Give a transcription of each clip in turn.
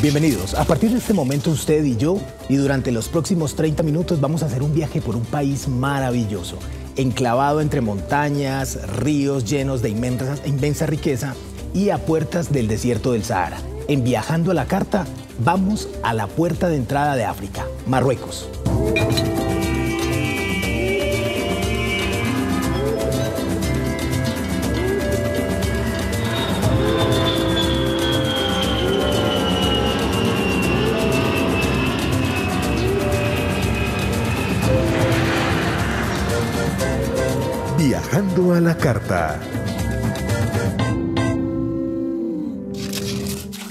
Bienvenidos. A partir de este momento usted y yo, y durante los próximos 30 minutos vamos a hacer un viaje por un país maravilloso, enclavado entre montañas, ríos llenos de inmensa, inmensa riqueza y a puertas del desierto del Sahara. En Viajando a la Carta, vamos a la puerta de entrada de África, Marruecos. La carta.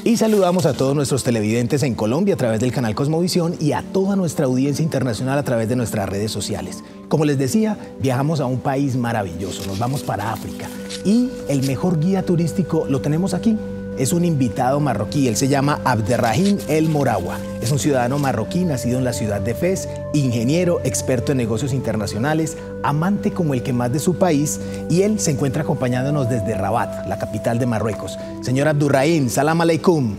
Y saludamos a todos nuestros televidentes en Colombia a través del canal Cosmovisión y a toda nuestra audiencia internacional a través de nuestras redes sociales. Como les decía, viajamos a un país maravilloso, nos vamos para África y el mejor guía turístico lo tenemos aquí, es un invitado marroquí. Él se llama Abderrahim El Morawa. Es un ciudadano marroquí nacido en la ciudad de Fez, ingeniero, experto en negocios internacionales, amante como el que más de su país y él se encuentra acompañándonos desde Rabat, la capital de Marruecos. Señor Abderrahim, salam aleikum.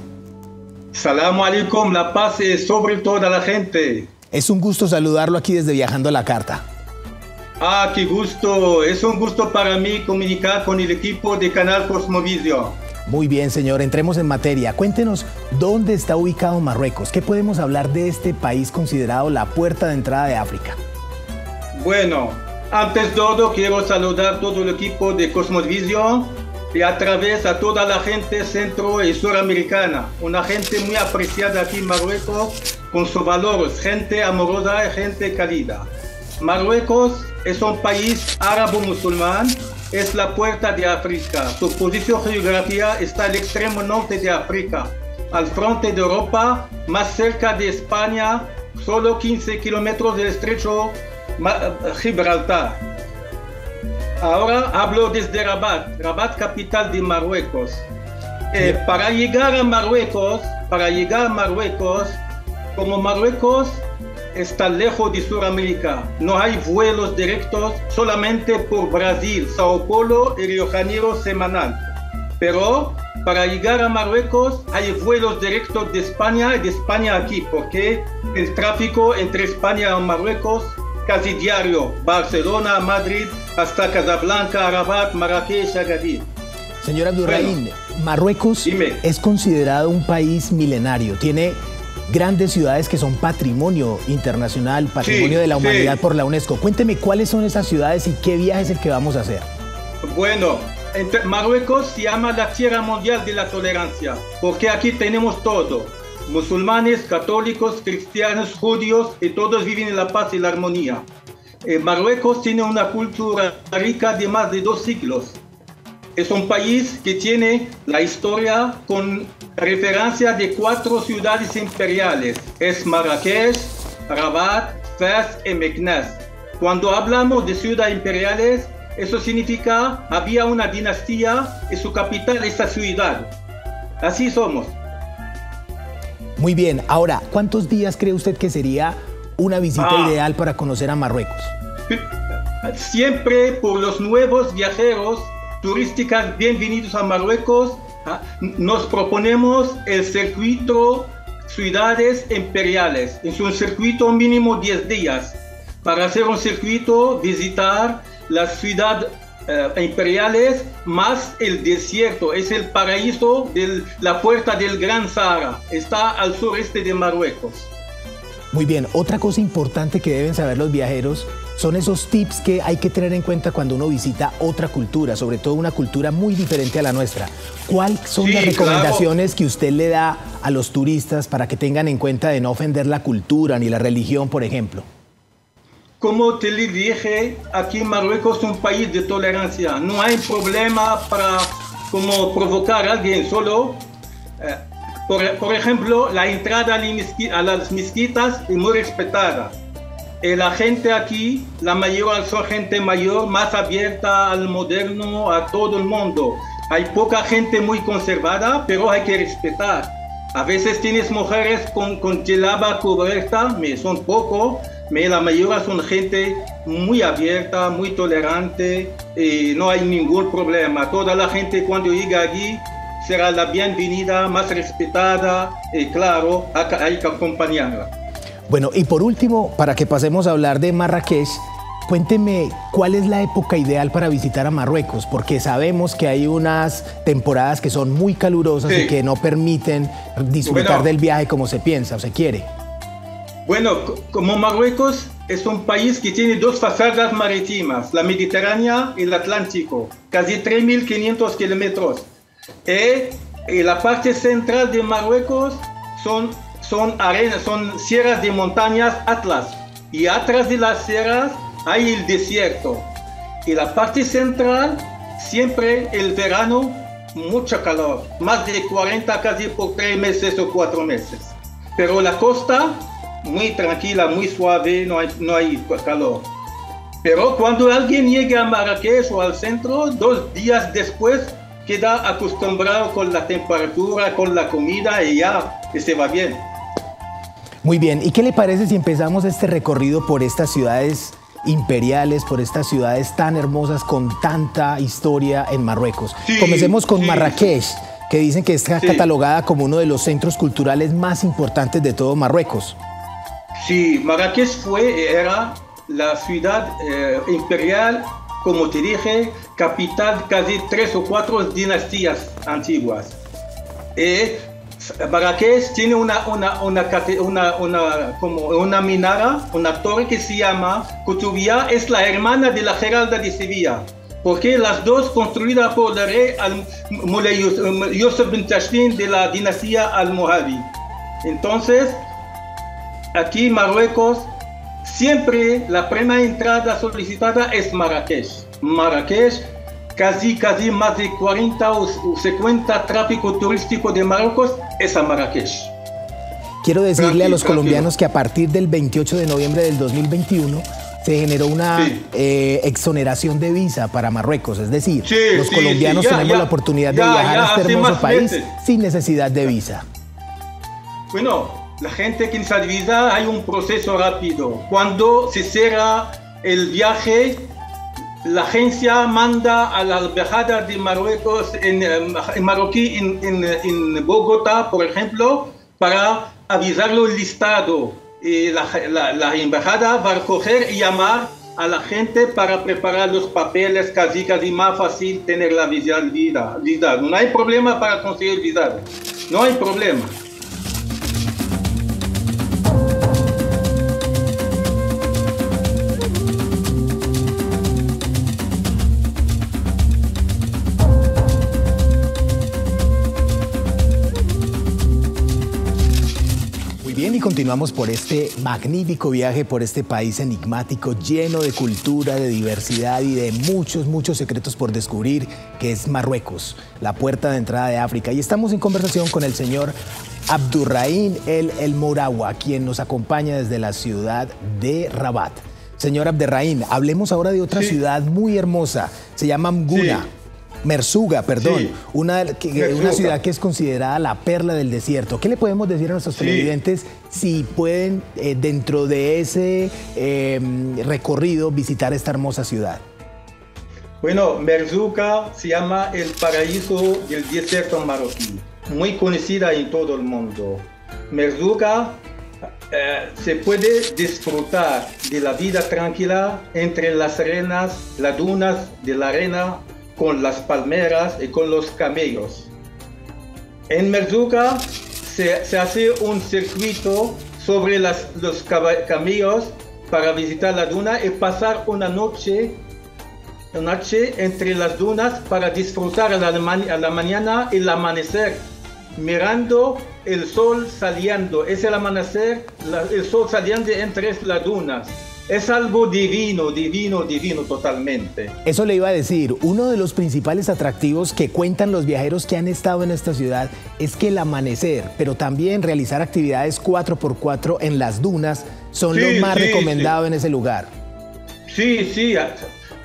Salam aleikum, la paz es sobre toda la gente. Es un gusto saludarlo aquí desde Viajando a la Carta. Ah, qué gusto. Es un gusto para mí comunicar con el equipo de Canal Cosmovision. Muy bien, señor, entremos en materia. Cuéntenos dónde está ubicado Marruecos. ¿Qué podemos hablar de este país considerado la puerta de entrada de África? Bueno, antes de todo quiero saludar todo el equipo de Cosmovision y a través a toda la gente centro y suramericana. Una gente muy apreciada aquí en Marruecos con sus valores, gente amorosa y gente cálida. Marruecos es un país árabe-musulmán es la puerta de África. Su posición geográfica está al extremo norte de África, al frente de Europa, más cerca de España, solo 15 kilómetros del estrecho Gibraltar. Ahora hablo desde Rabat, Rabat capital de Marruecos. Eh, para llegar a Marruecos, para llegar a Marruecos, como Marruecos está lejos de Sudamérica. No hay vuelos directos solamente por Brasil, Sao Paulo y Río Janeiro semanal. Pero para llegar a Marruecos hay vuelos directos de España y de España aquí, porque el tráfico entre España y Marruecos casi diario. Barcelona, Madrid, hasta Casablanca, Rabat, Marrakech, Agadir. Señora Abdurraín, Marruecos es considerado un país milenario. Tiene grandes ciudades que son patrimonio internacional, patrimonio de la humanidad por la UNESCO. Cuénteme cuáles son esas ciudades y qué viaje es el que vamos a hacer. Bueno, Marruecos se llama la tierra mundial de la tolerancia, porque aquí tenemos todo. Musulmanes, católicos, cristianos, judíos, y todos viven en la paz y la armonía. Eh, Marruecos tiene una cultura rica de más de dos siglos. Es un país que tiene la historia con referencia de cuatro ciudades imperiales. Es Marrakech, Rabat, Fez y Meknes. Cuando hablamos de ciudades imperiales, eso significa había una dinastía y su capital esta ciudad. Así somos. Muy bien, ahora, ¿cuántos días cree usted que sería una visita ah. ideal para conocer a Marruecos? Siempre por los nuevos viajeros turísticas bienvenidos a Marruecos ¿ah? nos proponemos el circuito ciudades imperiales. Es un circuito mínimo 10 días. Para hacer un circuito, visitar las ciudades eh, imperiales más el desierto. Es el paraíso de la puerta del Gran Sahara. Está al sureste de Marruecos. Muy bien, otra cosa importante que deben saber los viajeros son esos tips que hay que tener en cuenta cuando uno visita otra cultura, sobre todo una cultura muy diferente a la nuestra. ¿Cuáles son las recomendaciones que usted le da a los turistas para que tengan en cuenta de no ofender la cultura ni la religión, por ejemplo? Como te dije, aquí en Marruecos es un país de tolerancia. No hay problema para como provocar a alguien solo. Eh, por, ejemplo, la entrada a las mezquitas es muy respetada la gente aquí, la mayor son gente mayor, más abierta al moderno, a todo el mundo. Hay poca gente muy conservada, pero hay que respetar. A veces tienes mujeres con, con gelaba cubierta, son poco, pero la mayoría son gente muy abierta, muy tolerante, y no hay ningún problema. Toda la gente cuando llega allí será la bienvenida, más respetada y claro, hay que acompañarla. Bueno, y por último, para que pasemos a hablar de Marrakech, cuénteme cuál es la época ideal para visitar a Marruecos, porque sabemos que hay unas temporadas que son muy calurosas y que no permiten disfrutar del viaje como se piensa o se quiere. Bueno, como Marruecos es un país que tiene dos fachadas marítimas, la Mediterránea y el Atlántico, casi 3.500 kilómetros. Y, la parte central de Marruecos son, son, arenas, son sierras de montañas Atlas. Y atrás de las sierras hay el desierto. Y la parte central, siempre el verano, mucho calor. Más de 40 casi por tres meses o cuatro meses. Pero la costa muy tranquila, muy suave, no hay, no hay calor. Pero cuando alguien llega a Marrakech o al centro, dos días después queda acostumbrado con la temperatura, con la comida y ya y se va bien. Muy bien, ¿y qué le parece si empezamos este recorrido por estas ciudades imperiales, por estas ciudades tan hermosas con tanta historia en Marruecos? Comencemos con Marrakech, que dicen que está catalogada como uno de los centros culturales más importantes de todo Marruecos. Sí, Marrakech fue, era la ciudad eh, imperial, como te dije, capital casi tres o cuatro dinastías antiguas. Y Marrakech tiene una, una, una, como una minara, una torre que se llama Kutubia, es la hermana de la Geralda de Sevilla, porque las dos construidas por el rey Yusuf bin Tashin de la dinastía al-Mohabi. Entonces, aquí Marruecos, siempre la primera entrada solicitada es Marrakech. Marrakech, casi, casi más de 40 o 50 tráfico turístico de Marruecos es a Marrakech. Quiero decirle a los colombianos que a partir del 28 de noviembre del 2021 se generó una eh, exoneración de visa para Marruecos. Es decir, los colombianos tenemos la oportunidad de viajar a este hermoso país sin necesidad de visa. Bueno, la gente que necesita visa hay un proceso rápido. Cuando se cierra el viaje, la agencia manda a la embajada de Marruecos en, en Marroquí en, Bogotá, por ejemplo, para avisarlo el listado. Y la, la, embajada va a coger y llamar a la gente para preparar los papeles, casi casi más fácil tener la visa. No hay problema para conseguir visa. No hay problema. Continuamos por este magnífico viaje por este país enigmático, lleno de cultura, de diversidad y de muchos, muchos secretos por descubrir, que es Marruecos, la puerta de entrada de África. Y estamos en conversación con el señor Abdurraín El El Morawa, quien nos acompaña desde la ciudad de Rabat. Señor Abdurraín, hablemos ahora de otra ciudad muy hermosa, se llama Mguna. Mersuga, perdón, una, una ciudad que es considerada la perla del desierto. ¿Qué le podemos decir a nuestros televidentes si pueden, eh, dentro de ese em, recorrido, visitar esta hermosa ciudad? Bueno, Merzuga se llama el paraíso del desierto marroquí, muy conocida en todo el mundo. Merzuga eh, se puede disfrutar de la vida tranquila entre las arenas, las dunas de la arena con las palmeras y con los camellos. En Merzuka se, hace un circuito sobre los camellos para visitar la duna y pasar una noche, una noche entre las dunas para disfrutar a la, a la mañana el amanecer, mirando el sol saliendo. Es el amanecer, el sol saliendo entre las dunas. Es algo divino, divino, divino totalmente. Eso le iba a decir, uno de los principales atractivos que cuentan los viajeros que han estado en esta ciudad es que el amanecer, pero también realizar actividades 4x4 en las dunas son lo más recomendado en ese lugar. Sí, sí,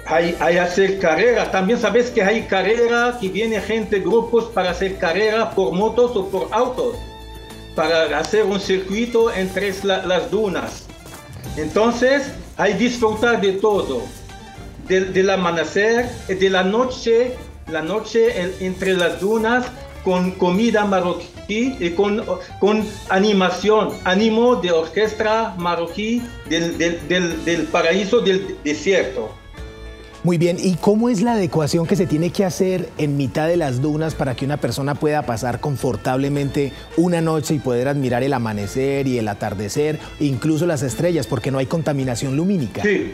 hay, hay hacer carrera. También sabes que hay carrera, que viene gente, grupos para hacer carrera por motos o por autos, para hacer un circuito entre las dunas. Entonces, hay disfrutar de todo, del, amanecer, de la noche, la noche entre las dunas, con comida marroquí y con, con animación, ánimo de orquesta marroquí del, del paraíso del desierto. Muy bien, ¿y cómo es la adecuación que se tiene que hacer en mitad de las dunas para que una persona pueda pasar confortablemente una noche y poder admirar el amanecer y el atardecer, incluso las estrellas, porque no hay contaminación lumínica? Sí,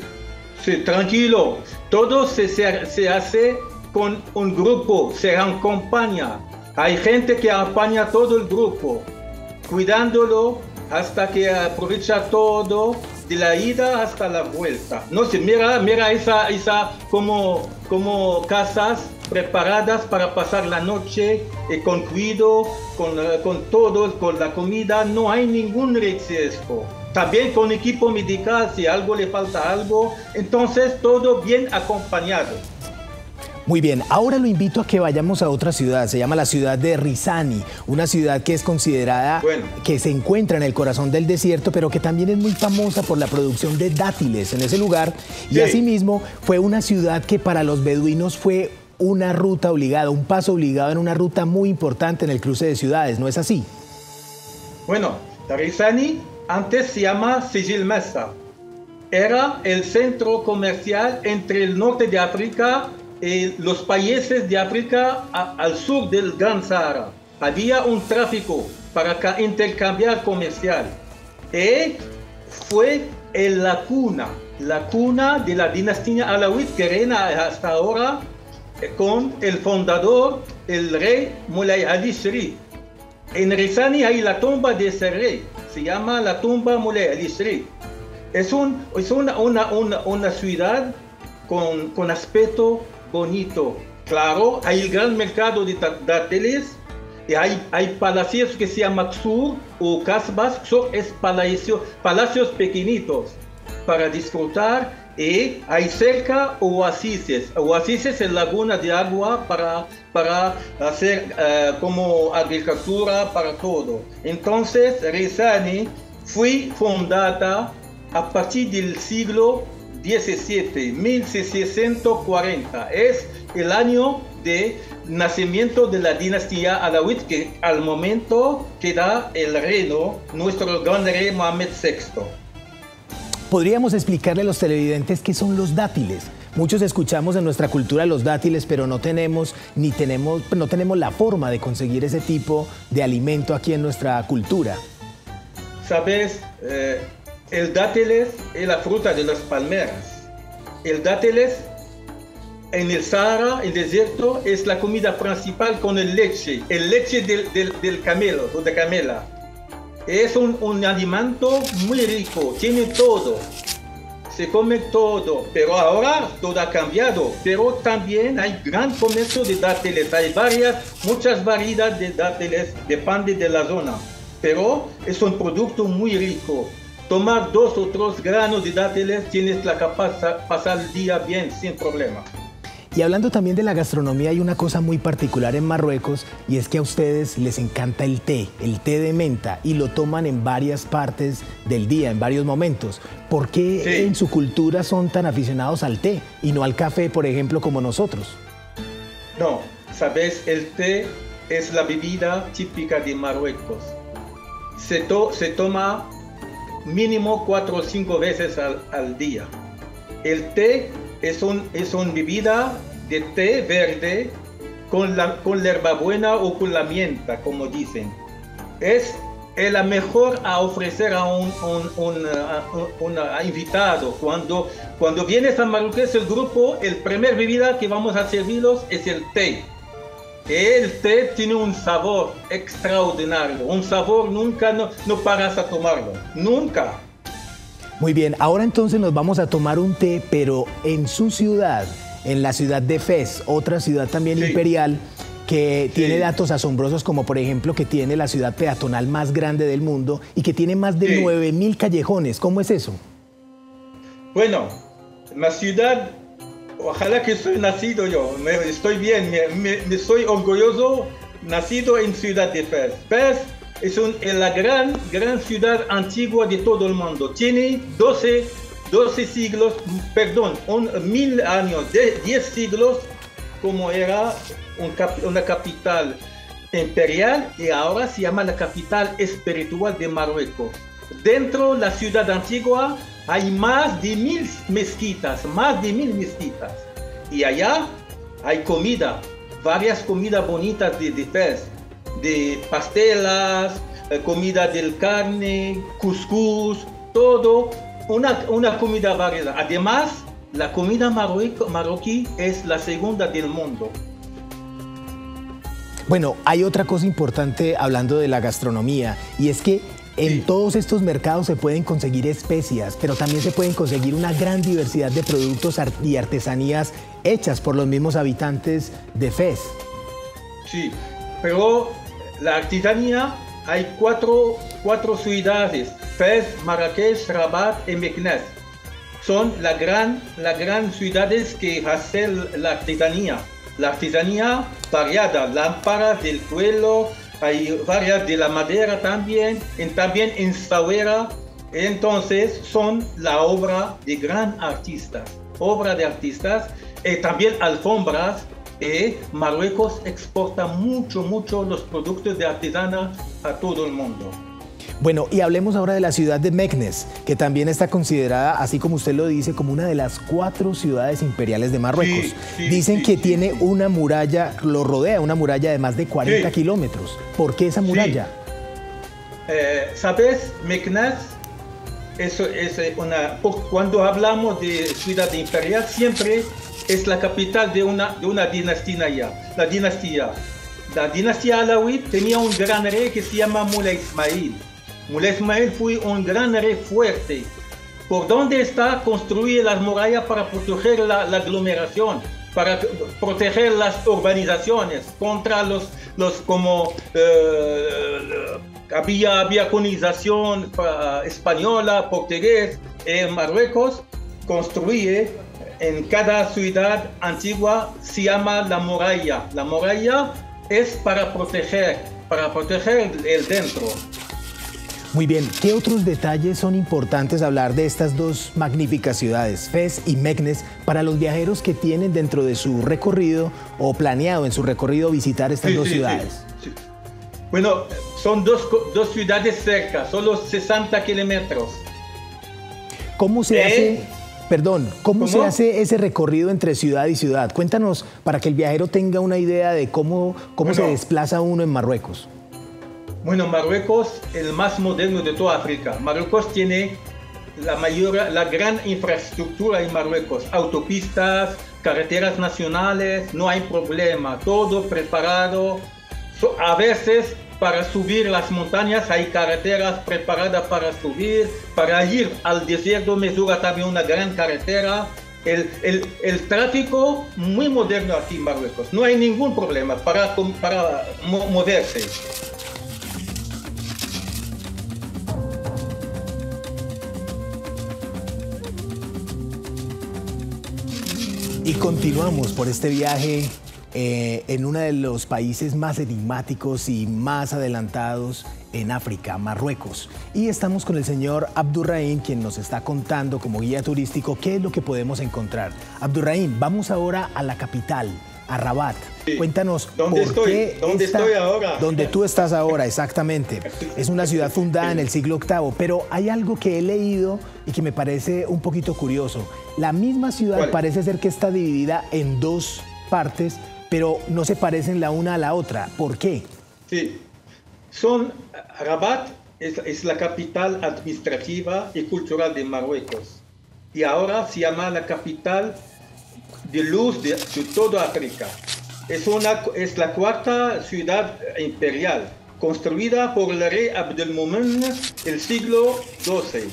sí, tranquilo. Todo se, se, hace con un grupo, se acompaña. Hay gente que acompaña todo el grupo, cuidándolo hasta que aprovecha todo de la ida hasta la vuelta. No sé, mira, mira esa, esa como, como casas preparadas para pasar la noche eh, con cuidado, con, eh, con todo, con la comida, no hay ningún riesgo. También con equipo medical, si algo le falta algo, entonces todo bien acompañado. Muy bien, ahora lo invito a que vayamos a otra ciudad, se llama la ciudad de Rizani, una ciudad que es considerada que se encuentra en el corazón del desierto, pero que también es muy famosa por la producción de dátiles en ese lugar. Y asimismo fue una ciudad que para los beduinos fue una ruta obligada, un paso obligado en una ruta muy importante en el cruce de ciudades, ¿no es así? Bueno, Rizani antes se llama Sigil Mesa. Era el centro comercial entre el norte de África los países de África al sur del Gran Sahara. Había un tráfico para intercambiar comercial. Y fue en la cuna, la cuna de la dinastía alawit que reina hasta ahora eh, con el fundador, el rey Mulay Ali Shri. En Rizani hay la tumba de ese rey, se llama la tumba Mulay Ali Shri. Es, un, es una, una, una, una ciudad con, con aspecto bonito. Claro, hay el gran mercado de dátiles y hay, hay palacios que se llaman Xur o casbas, son es palacio, palacios pequeñitos para disfrutar y hay cerca oasis, oasis es laguna de agua para, para hacer eh, como agricultura para todo. Entonces, Rizani fue fundada a partir del siglo 17, 1640. Es el año de nacimiento de la dinastía alawit que al momento queda el reino nuestro gran rey Mohamed VI. Podríamos explicarle a los televidentes qué son los dátiles. Muchos escuchamos en nuestra cultura los dátiles, pero no tenemos ni tenemos no tenemos la forma de conseguir ese tipo de alimento aquí en nuestra cultura. Sabes, eh, el dátiles es la fruta de las palmeras. El dátiles en el Sahara, el desierto, es la comida principal con el leche, el leche del, del, camelo o de camela. Es un, un, alimento muy rico, tiene todo, se come todo, pero ahora todo ha cambiado, pero también hay gran comercio de dátiles, hay varias, muchas variedades de dátiles, depende de la zona, pero es un producto muy rico tomar dos o tres granos de dátiles, tienes la capacidad de pasar el día bien, sin problema. Y hablando también de la gastronomía, hay una cosa muy particular en Marruecos y es que a ustedes les encanta el té, el té de menta, y lo toman en varias partes del día, en varios momentos. ¿Por qué en su cultura son tan aficionados al té y no al café, por ejemplo, como nosotros? No, sabes, el té es la bebida típica de Marruecos. Se, se toma mínimo cuatro o cinco veces al, día. El té es, un, es una bebida de té verde con la, con la hierbabuena o con la mienta, como dicen. Es la mejor a ofrecer a un, un, invitado. Cuando, cuando vienes a Marruecos, el grupo, el primer bebida que vamos a servirlos es el té. El té tiene un sabor extraordinario, un sabor nunca no, no paras a tomarlo, nunca. Muy bien, ahora entonces nos vamos a tomar un té, pero en su ciudad, en la ciudad de Fez, otra ciudad también imperial que tiene datos asombrosos como por ejemplo que tiene la ciudad peatonal más grande del mundo y que tiene más de 9.000 callejones. ¿Cómo es eso? Bueno, la ciudad ojalá que soy nacido yo, estoy bien, me, soy orgulloso nacido en Ciudad de Fez. Fez es la gran, gran ciudad antigua de todo el mundo. Tiene 12, 12 siglos, perdón, un, mil años, 10 siglos como era una capital. imperial y ahora se llama la capital espiritual de Marruecos. Dentro de la ciudad antigua hay más de mil mezquitas, más de mil mezquitas. Y allá hay comida, varias comidas bonitas de, de Fez, de pastelas, eh, comida del carne, couscous, todo, una, una comida variada. Además, la comida marroquí es la segunda del mundo. Bueno, hay otra cosa importante hablando de la gastronomía y es que en todos estos mercados se pueden conseguir especias, pero también se pueden conseguir una gran diversidad de productos y artesanías hechas por los mismos habitantes de Fez. Sí, pero la artesanía hay cuatro, cuatro ciudades, Fez, Marrakech, Rabat y Meknes. Son las gran, la gran ciudades que hacen la artesanía. La artesanía variada, lámparas del suelo, hay varias de la madera también, y también en Sawera. Entonces son la obra de gran artistas, obra de artistas, y también alfombras. Y Marruecos exporta mucho, mucho los productos de artesana a todo el mundo. Bueno, y hablemos ahora de la ciudad de Meknes, que también está considerada, así como usted lo dice, como una de las cuatro ciudades imperiales de Marruecos. Dicen que tiene una muralla, lo rodea una muralla de más de 40 kilómetros. ¿Por qué esa muralla? Eh, ¿Sabes? Meknes eso es una, cuando hablamos de ciudad imperial, siempre es la capital de una, de una dinastía ya, la dinastía. La dinastía alawí tenía un gran rey que se llama Mullah Ismail. Mullah Ismail fue un gran rey fuerte. ¿Por dónde está construida las murallas para proteger la, aglomeración? Para proteger las urbanizaciones contra los, los como eh, había, había colonización eh, española, portugués en Marruecos, construye en cada ciudad antigua se llama la muralla. La muralla es para proteger, para proteger el dentro. Muy bien, ¿qué otros detalles son importantes hablar de estas dos magníficas ciudades, Fez y Meknes, para los viajeros que tienen dentro de su recorrido o planeado en su recorrido visitar estas dos ciudades? bueno, son dos, dos, ciudades cerca, solo 60 kilómetros. ¿Cómo se hace? Perdón, ¿cómo, se hace ese recorrido entre ciudad y ciudad? Cuéntanos para que el viajero tenga una idea de cómo, cómo se desplaza uno en Marruecos. Bueno, Marruecos el más moderno de toda África. Marruecos tiene la mayor, la gran infraestructura en Marruecos, autopistas, carreteras nacionales, no hay problema, todo preparado. A veces para subir las montañas hay carreteras preparadas para subir, para ir al desierto Mesura también una gran carretera. El, el, el, tráfico muy moderno aquí en Marruecos, no hay ningún problema para, para moverse. Y continuamos por este viaje eh, en uno de los países más enigmáticos y más adelantados en África, Marruecos. Y estamos con el señor Abdurraín, quien nos está contando como guía turístico qué es lo que podemos encontrar. Abdurraín, vamos ahora a la capital, a Rabat. Cuéntanos ¿Dónde por estoy? qué ¿Dónde estoy ahora? Donde tú estás ahora, exactamente. Es una ciudad fundada en el siglo VIII, pero hay algo que he leído y que me parece un poquito curioso. La misma ciudad parece ser que está dividida en dos partes, pero no se parecen la una a la otra. ¿Por qué? Sí, son Rabat es, es la capital administrativa y cultural de Marruecos y ahora se llama la capital de luz de, de toda África. Es, una, es la cuarta ciudad imperial, construida por el rey Abdelmomen el siglo XII.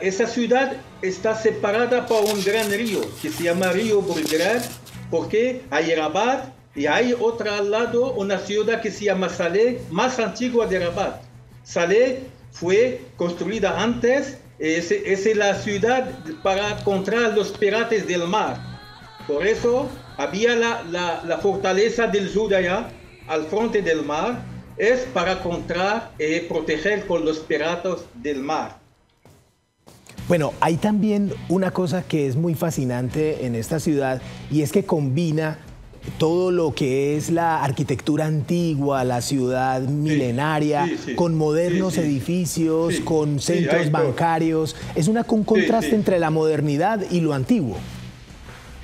esa ciudad está separada por un gran río que se llama Río Bulgaria, porque hay Rabat y hay otra al lado una ciudad que se llama Saleh, más antigua de Rabat. Saleh fue construida antes, es, es la ciudad para contra los piratas del mar. Por eso había la, la, fortaleza del Zudaya al frente del mar, es para contra y proteger con los piratas del mar. Bueno, hay también una cosa que es muy fascinante en esta ciudad y es que combina todo lo que es la arquitectura antigua, la ciudad milenaria, con modernos edificios, con centros bancarios. Es una, un contraste entre la modernidad y lo antiguo.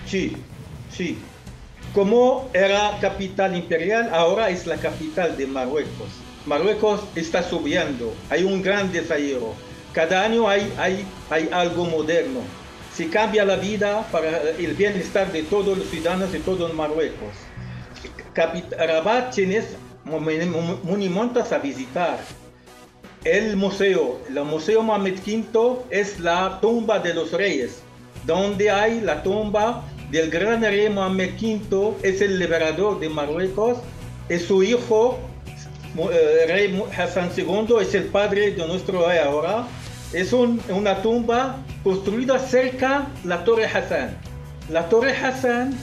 Sí, sí. Como era capital imperial, ahora es la capital de Marruecos. Marruecos está subiendo, hay un gran desarrollo. Cada año hay, hay, hay algo moderno se cambia la vida para el bienestar de todos los ciudadanos de todos Marruecos. Rabat tiene monumentos a visitar. El museo, el Museo Mohamed V es la tumba de los reyes, donde hay la tumba del gran rey Mohamed V, es el liberador de Marruecos, es su hijo, el eh, rey Hassan II, es el padre de nuestro rey ahora, es una tumba construida cerca de la Torre Hassan. La Torre Hassan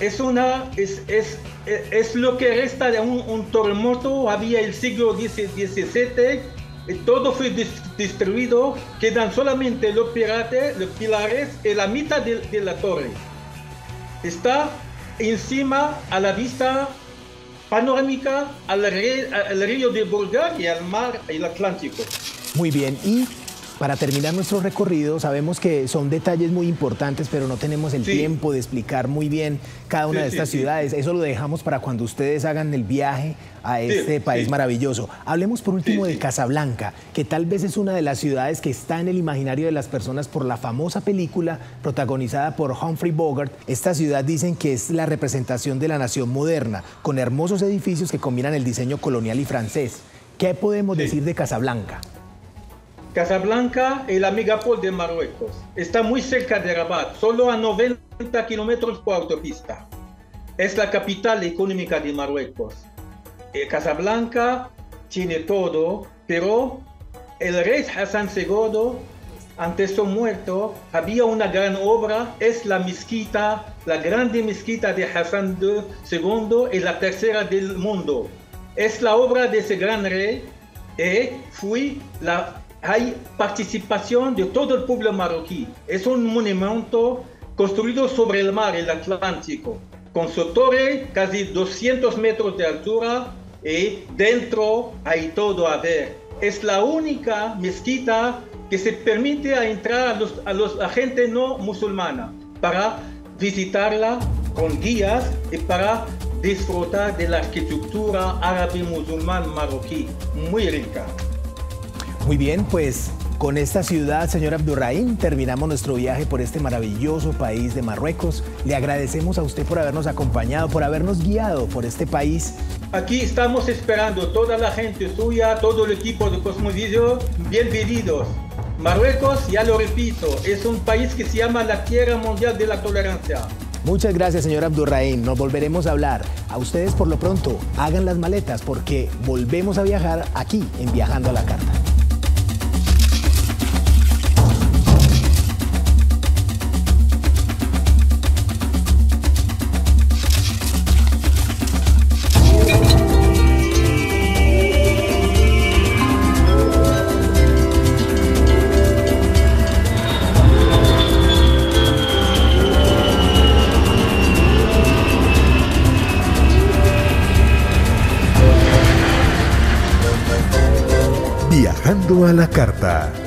es, una, es, es, es lo que resta de un, un terremoto, había el siglo XVII, todo fue destruido, quedan solamente los, pirates, los pilares y la mitad de, la torre. Está encima a la vista panorámica al, al río de Bulgaria y al mar, el Atlántico. Muy bien, y para terminar nuestro recorrido, sabemos que son detalles muy importantes, pero no tenemos el tiempo de explicar muy bien cada una de estas ciudades. Eso lo dejamos para cuando ustedes hagan el viaje a este país maravilloso. Hablemos por último de Casablanca, que tal vez es una de las ciudades que está en el imaginario de las personas por la famosa película protagonizada por Humphrey Bogart. Esta ciudad dicen que es la representación de la nación moderna, con hermosos edificios que combinan el diseño colonial y francés. ¿Qué podemos decir de Casablanca? Casablanca es la megapol de Marruecos. Está muy cerca de Rabat, solo a 90 kilómetros por autopista. Es la capital económica de Marruecos. Eh, Casablanca tiene todo, pero el rey Hassan II, antes de su muerto, había una gran obra, es la mezquita, la grande mezquita de Hassan II y la tercera del mundo. Es la obra de ese gran rey y fue la hay participación de todo el pueblo marroquí. Es un monumento construido sobre el mar, el Atlántico, con su torre casi 200 metros de altura y dentro hay todo a ver. Es la única mezquita que se permite entrar a, los, a los, la gente no musulmana para visitarla con guías y para disfrutar de la arquitectura árabe musulmán marroquí, muy rica. Muy bien, pues con esta ciudad, señor Abdurraín, terminamos nuestro viaje por este maravilloso país de Marruecos. Le agradecemos a usted por habernos acompañado, por habernos guiado por este país. Aquí estamos esperando toda la gente suya, todo el equipo de Cosmovisio, bienvenidos. Marruecos, ya lo repito, es un país que se llama la Tierra Mundial de la Tolerancia. Muchas gracias, señor Abdurraín. Nos volveremos a hablar. A ustedes, por lo pronto, hagan las maletas porque volvemos a viajar aquí en Viajando a la Carta. A la carta.